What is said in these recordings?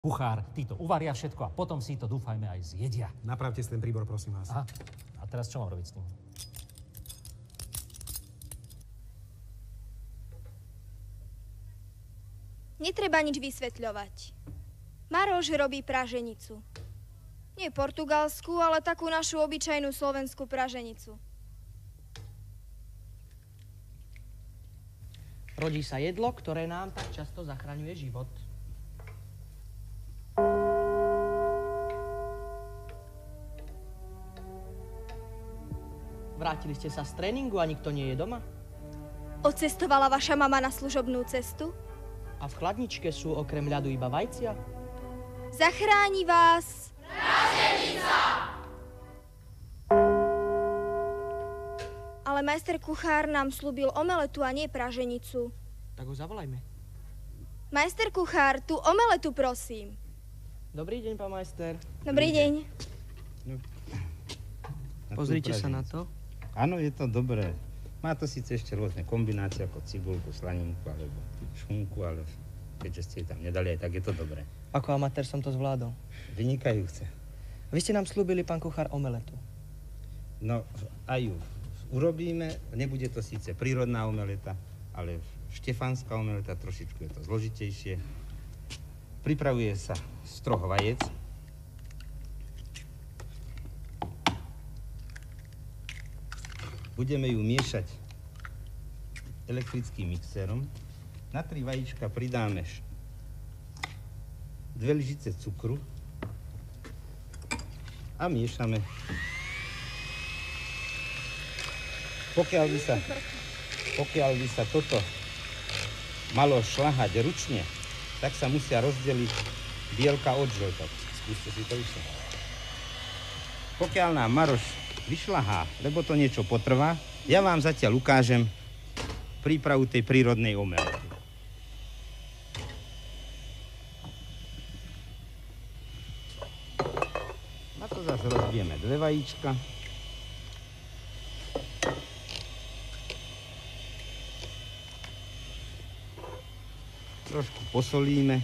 kuchár, títo uvaria všetko a potom si to dúfajme aj zjedia. Napravte si ten príbor, prosím vás. Aha. A teraz čo mám robiť s tým? Netreba nič vysvetľovať. Maroš robí praženicu. Nie portugalskú, ale takú našu obyčajnú slovenskú praženicu. Rodí sa jedlo, ktoré nám tak často zachraňuje život. Vrátili ste sa z tréningu a nikto nie je doma? Odcestovala vaša mama na služobnú cestu? A v chladničke sú okrem ľadu iba vajcia? Zachráni vás... Ale majster kuchár nám slúbil omeletu a nie praženicu. Tak ho zavolajme. Majster kuchár, tú omeletu prosím. Dobrý deň, pán majster. Dobrý deň. Na tú Pozrite sa na to. Áno, je to dobré. Má to síce ešte rôzne kombinácie, ako cibulku, slaninku alebo šunku, ale keďže ste jej tam nedali, aj tak je to dobré. Ako amatér som to zvládol. Vynikajúce. Vy ste nám slúbili, pán kuchár, omeletu. No, aj ju urobíme. Nebude to síce prírodná omeleta, ale štefánska omeleta, trošičku je to zložitejšie. Pripravuje sa z troch vajec. Budeme ju miešať elektrickým mixérom. Na tri vajíčka pridáme dve lyžice cukru a miešame pokiaľ by sa, pokiaľ by sa toto malo šľahať ručne, tak sa musia rozdeliť bielka od žltok. Skúste si to vyšľahať. Pokiaľ nám Maroš vyšľahá, lebo to niečo potrvá, ja vám zatiaľ ukážem prípravu tej prírodnej omelety. Na to zase rozbijeme dve vajíčka. Trošku posolíme.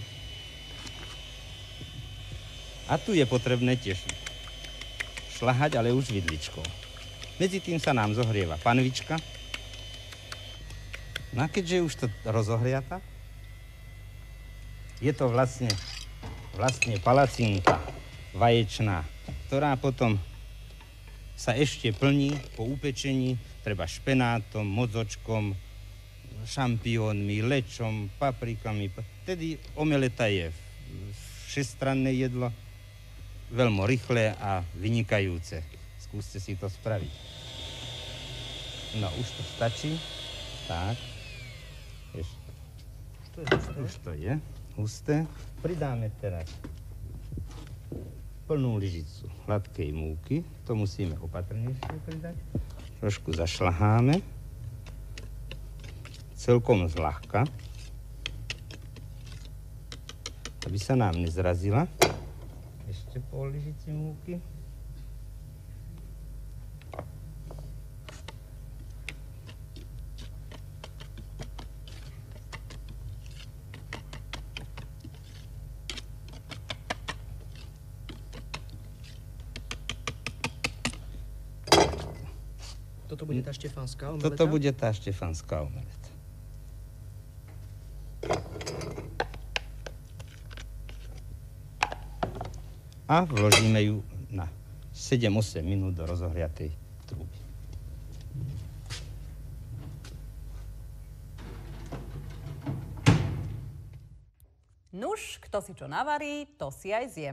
A tu je potrebné tiež šlahať, ale už vidličkou. Medzi tým sa nám zohrieva panvička. No a keďže už to rozohriata, je to vlastne, vlastne palacinka vaječná, ktorá potom sa ešte plní po upečení, treba špenátom, mozočkom, šampiónmi, lečom, paprikami. Tedy omeleta je všestranné jedlo, veľmi rýchle a vynikajúce. Skúste si to spraviť. No, už to stačí. Tak. Ešte. To je husté. Už to je husté. Pridáme teraz plnú lyžicu hladkej múky. To musíme opatrnejšie pridať. Trošku zašlaháme. Celkom zľahka. Aby sa nám nezrazila. Ešte pol lyžici múky. Toto bude tá štefánska omeleta? Toto bude tá štefanská omeleta. A vložíme ju na 7-8 minút do rozohriatej trúby. Nuž, kto si čo navarí, to si aj zje.